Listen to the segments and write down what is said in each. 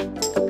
Música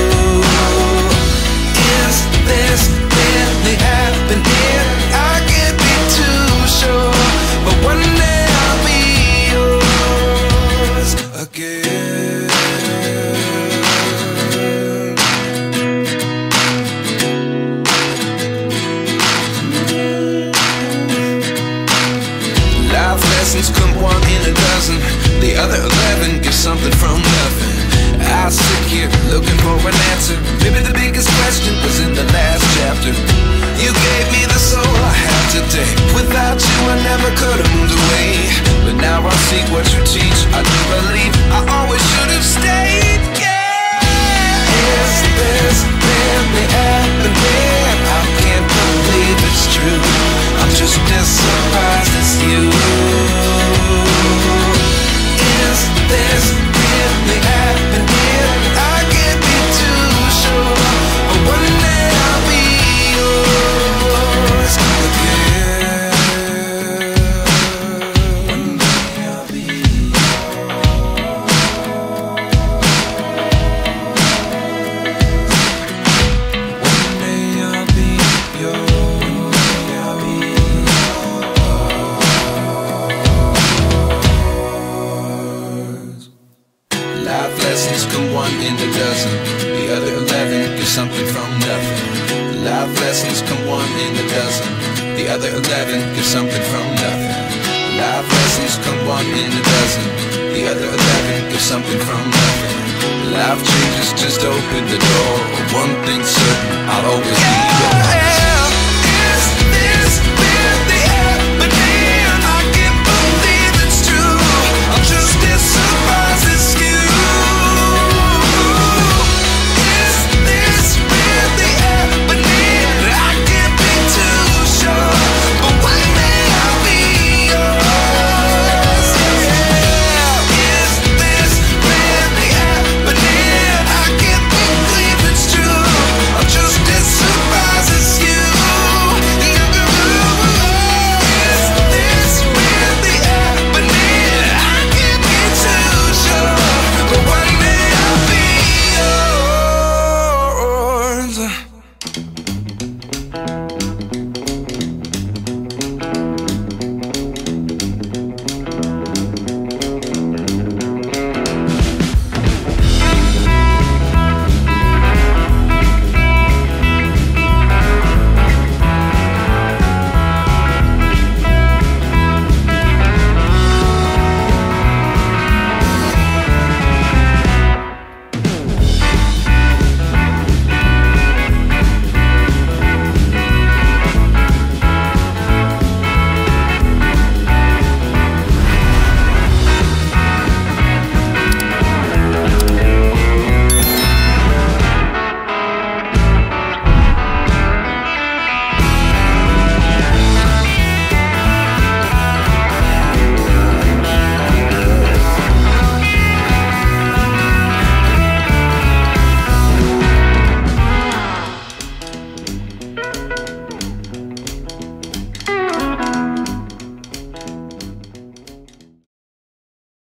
I can't be too sure, but one day I'll be yours again. Life lessons come one in a dozen. The other eleven give something from nothing. I sit here looking for an answer. Today. Without you, I never could have moved away. But now I see what you teach. I do believe get something from nothing. Life lessons come one in a dozen. The other eleven get something from nothing. Life changes just open the door. One thing's certain, I'll always be yours.